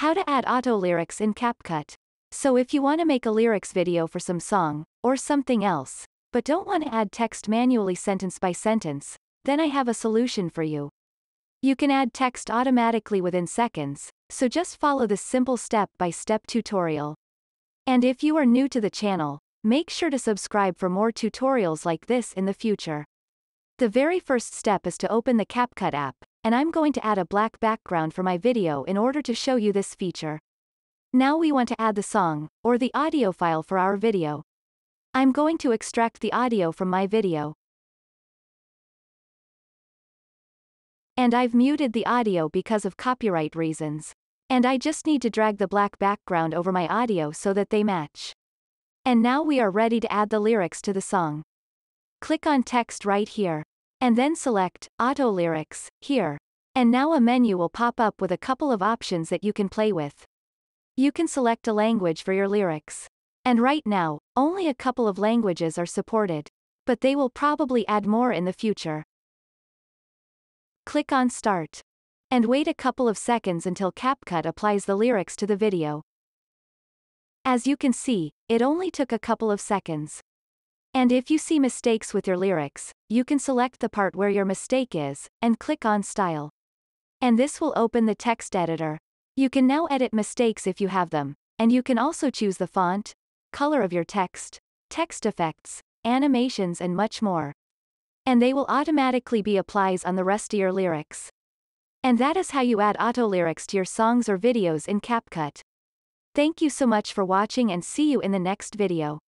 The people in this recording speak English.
How to add auto lyrics in CapCut. So if you want to make a lyrics video for some song, or something else, but don't want to add text manually sentence by sentence, then I have a solution for you. You can add text automatically within seconds, so just follow this simple step-by-step tutorial. And if you are new to the channel, make sure to subscribe for more tutorials like this in the future. The very first step is to open the CapCut app, and I'm going to add a black background for my video in order to show you this feature. Now we want to add the song, or the audio file for our video. I'm going to extract the audio from my video. And I've muted the audio because of copyright reasons. And I just need to drag the black background over my audio so that they match. And now we are ready to add the lyrics to the song. Click on text right here. And then select Auto Lyrics here. And now a menu will pop up with a couple of options that you can play with. You can select a language for your lyrics. And right now, only a couple of languages are supported. But they will probably add more in the future. Click on Start. And wait a couple of seconds until CapCut applies the lyrics to the video. As you can see, it only took a couple of seconds. And if you see mistakes with your lyrics, you can select the part where your mistake is, and click on Style. And this will open the text editor. You can now edit mistakes if you have them, and you can also choose the font, color of your text, text effects, animations and much more. And they will automatically be applies on the rest of your lyrics. And that is how you add auto lyrics to your songs or videos in CapCut. Thank you so much for watching and see you in the next video.